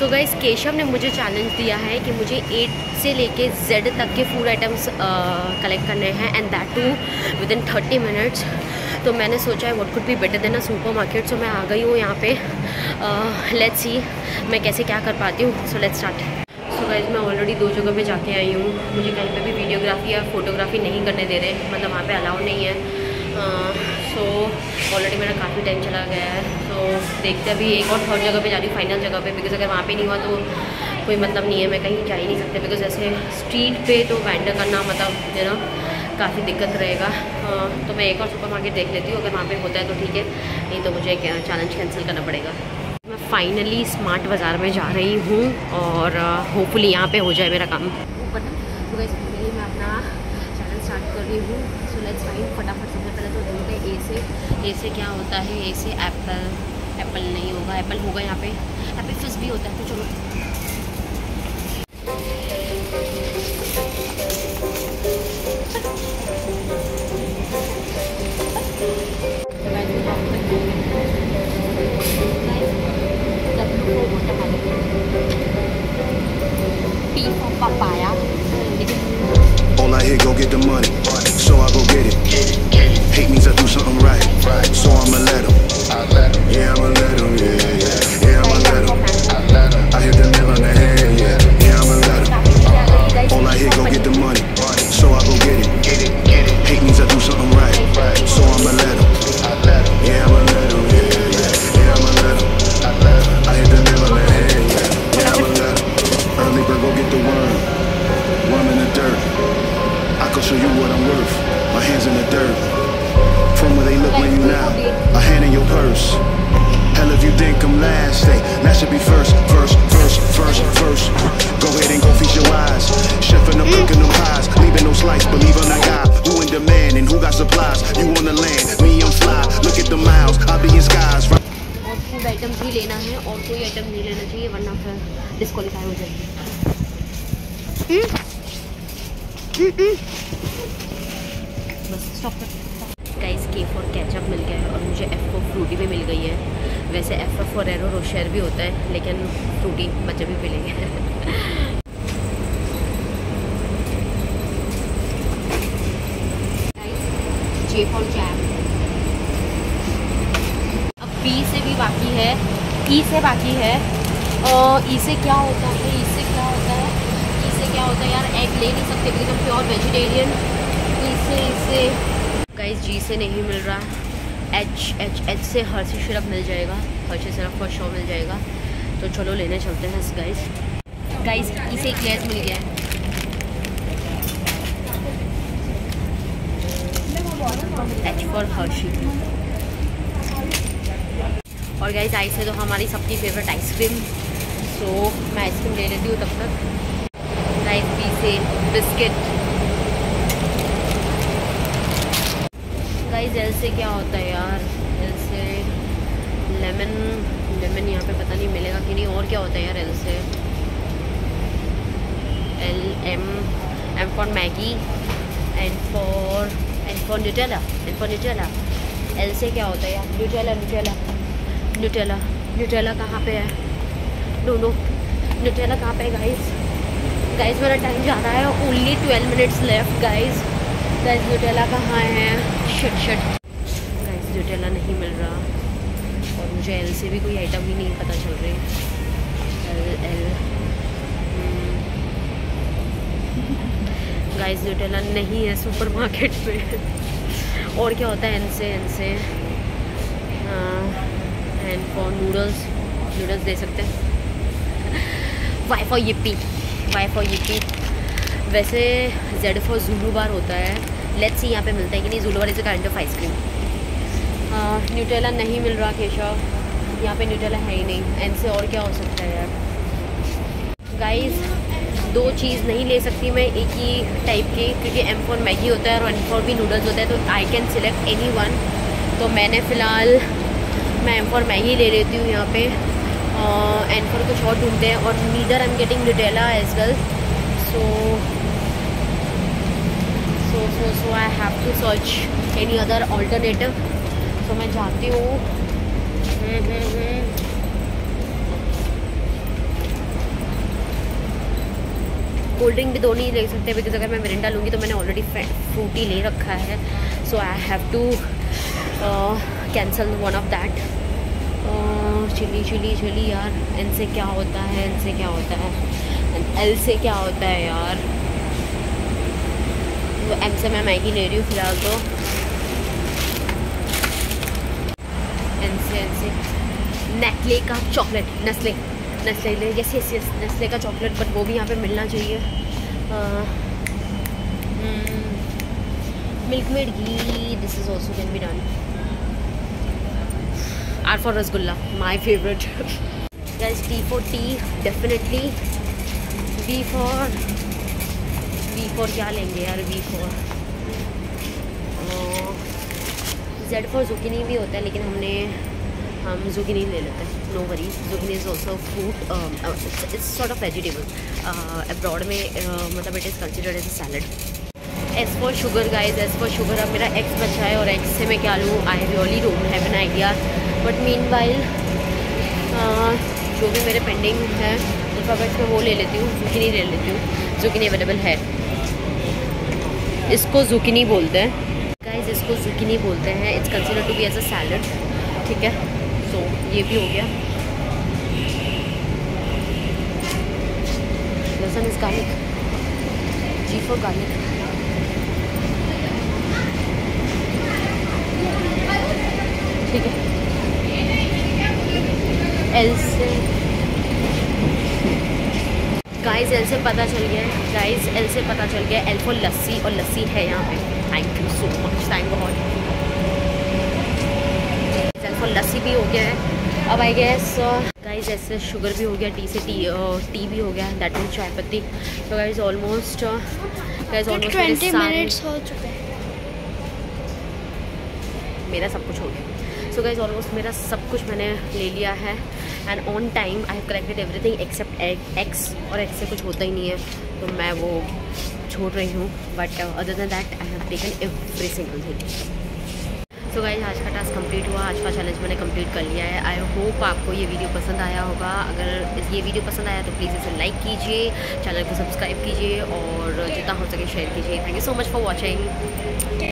So guys Keshav ने मुझे challenge दिया है कि मुझे एट से लेके जेड तक के फ़ूड आइटम्स कलेक्ट करने हैं and that too within thirty minutes तो मैंने सोचा है what could be better than a supermarket so मैं आ गई हूँ यहाँ पे। लेट्स uh, सी मैं कैसे क्या कर पाती हूँ। So let's start so guys मैं ऑलरेडी दो जगह पे जाके आई हूँ। मुझे कहीं पे भी वीडियोग्राफी या फोटोग्राफी नहीं करने दे रहे। मतलब वहाँ पे अलाउ नहीं है। सो ऑलरेडी मेरा काफ़ी टाइम चला गया है। तो so, देखते अभी एक और थर्ड जगह पे जा रही हूँ फाइनल जगह पे। बिकॉज़ अगर वहाँ पे नहीं हुआ तो कोई मतलब नहीं है। मैं कहीं जा ही नहीं सकते। बिकॉज़ ऐसे स्ट्रीट पे तो वेंडर करना मतलब यू नो काफ़ी दिक्कत रहेगा। तो मैं एक और सुपर मार्केट देख लेती हूँ। अगर वहाँ पे होता है तो ठीक है। नहीं तो मुझे चैलेंज कैंसिल करना पड़ेगा। मैं फाइनली स्मार्ट बाज़ार में जा रही हूँ और होपफुली यहाँ पे हो जाए मेरा काम। तो मैं अपना चैलेंज स्टार्ट कर रही हूँ सो लेट्स फाइन फटाफट सबसे पहले तो ढूंढते ए से ए क्या होता है, ऐसे एप्पल एप्पल नहीं होगा एप्पल होगा यहाँ पे एप्पल फ़िश भी होता है तो चलो। the dirt. From where they look when you now. A hand in your purse. Hell if you think I'm last, hey, that should be first, first, first, first, first. Go ahead and go feast your eyes. Chefing up, cooking them pies, leaving no slice. Believe on that guy who in demand and who got supplies. You on the land, me I'm fly. Look at the miles, I be in skies. और food item ही लेना है और कोई item नहीं लेना चाहिए वरना फिर डिस्कालीफाई हो जाएगी गाइस के फॉर केचअप मिल गया है और मुझे एफ़ फॉर फ्रूटी भी मिल गई है। वैसे F F for Ferrero Rocher भी होता है, लेकिन फ्रूटी बच्चे भी मिलेंगे। जे फॉर जैम अब बी से भी बाकी है ई से बाकी है। और ई से क्या होता है? ई से क्या होता है? ई से क्या होता है? यार एग ले नहीं सकते बिकॉज़ प्योर वेजिटेरियन ई से ई से गाइस जी से नहीं मिल रहा। एच एच एच से हर से सिरप मिल जाएगा। हर से सिरप फॉर शो मिल जाएगा। तो चलो लेने चलते हैं गाइस गाइस इसे एक लेस मिल गया है। एच फॉर हर्षी और गाइस आइस है तो हमारी सबकी फेवरेट आइसक्रीम सो मैं आइसक्रीम ले लेती हूँ तब तक। गाइस पी से बिस्किट गाइस एल से क्या होता है यार एल से लेमन लेमन यहाँ पे पता नहीं मिलेगा कि नहीं, और क्या होता है यार एल से L M M for Maggi N for N for Nutella N for Nutella L से क्या होता है यार? न्यूटेला न्यूटेला न्यूटेला न्यूटेला कहाँ पे है? नो नो न्यूटेला कहाँ पे है गाइस गाइस मेरा टाइम जा रहा है। Only twelve minutes left guys guys Nutella कहाँ है? शिट शिट गाइस न्यूटेला नहीं मिल रहा। और मुझे एल से भी कोई आइटम ही नहीं पता चल रही। एल एल गाइस न्यूटेला नहीं है सुपर मार्केट में और क्या होता है एन से एन से? एंड फॉर नूडल्स नूडल्स दे सकते हैं। Y for yippee Y for yippee वैसे जेड फॉर जूलू बार होता है। लेट्स सी यहाँ पे मिलता है कि नहीं Zulu bar is a kind of ice cream Nutella नहीं मिल रहा, केशव। यहाँ पे न्यूटेला है ही नहीं। एन से और क्या हो सकता है यार? गाइस दो चीज़ नहीं ले सकती मैं एक ही टाइप की, क्योंकि एम फोर मैगी होता है और एन फोर भी नूडल्स होता है तो I can select any one तो मैंने फ़िलहाल, मैं एम फॉर मैगी ले लेती हूँ यहाँ पे। एन फोर कुछ और ढूंढते हैं, और neither I am getting Nutella as well so so so I have to search any other alternative तो मैं जाती हूँ। कोल्ड ड्रिंक भी दो नहीं ले सकते बिकॉज़ अगर मैं मिरिंडा लूँगी तो मैंने ऑलरेडी फ्रूटी ले रखा है। So I have to cancel one of that chilli chilli chilli यार। एन से क्या होता है? एन से क्या होता है? एल से क्या होता है, यार? तो एम से मैं मैगी ले रही हूँ फ़िलहाल तो। नेटले का चॉकलेट नस्ले नस्ले ले यस यस यस नस्ले का चॉकलेट बट वो भी यहाँ पे मिलना चाहिए। Milkmaid ghee this is also can be done R for rasgulla my favourite T for T definitely B for B for क्या लेंगे यार V for Z for zucchini भी होता है लेकिन हमने हम जुकिनी ले लेते हैं no worry zucchini is also fruit it's sort of vegetable abroad में uh, मतलब it is considered as a salad as for sugar guys as for sugar अब मेरा एक्स बचा है और एक्स से मैं क्या लूँ? I really don't have an idea but meanwhile जो भी मेरे पेंडिंग है अल्फ़ाबेट्स में वो ले लेती हूँ जुकिनी ले लेती हूँ। जुकिनी अवेलेबल है। इसको जुकिनी बोलते हैं। गाइज़ इसको जुकिनी बोलते हैं। It's consider to be as a salad ठीक है? सो so, ये भी हो गया। Lasan is garlic G for garlic ठीक है? एल से गाइस एल से पता चल गया है। गाइस एल से पता चल गया एल फॉर लस्सी और लस्सी है यहाँ पे। Thank you so much thank god L for lassi भी हो गया है। अब आई गैस गाइस ऐसे शुगर भी हो गया टी से टी टी भी हो गया। दैट मीन चाय पत्ती तो guys almost guys almost twenty minutes हो चुके हैं। मेरा सब कुछ हो गया। सो गाइज़ ऑलमोस्ट मेरा सब कुछ मैंने ले लिया है। And on time I have collected everything except X और एक्स से कुछ होता ही नहीं है। तो मैं वो छोड़ रही हूँ। But other than that I have taken every single thing so guys आज का टास्क कंप्लीट हुआ। आज का चैलेंज मैंने कंप्लीट कर लिया है। आई होप आपको ये वीडियो पसंद आया होगा। अगर ये वीडियो पसंद आया तो प्लीज़ इसे लाइक कीजिए चैनल को सब्सक्राइब कीजिए, और जितना हो सके शेयर कीजिए। Thank you so much for watching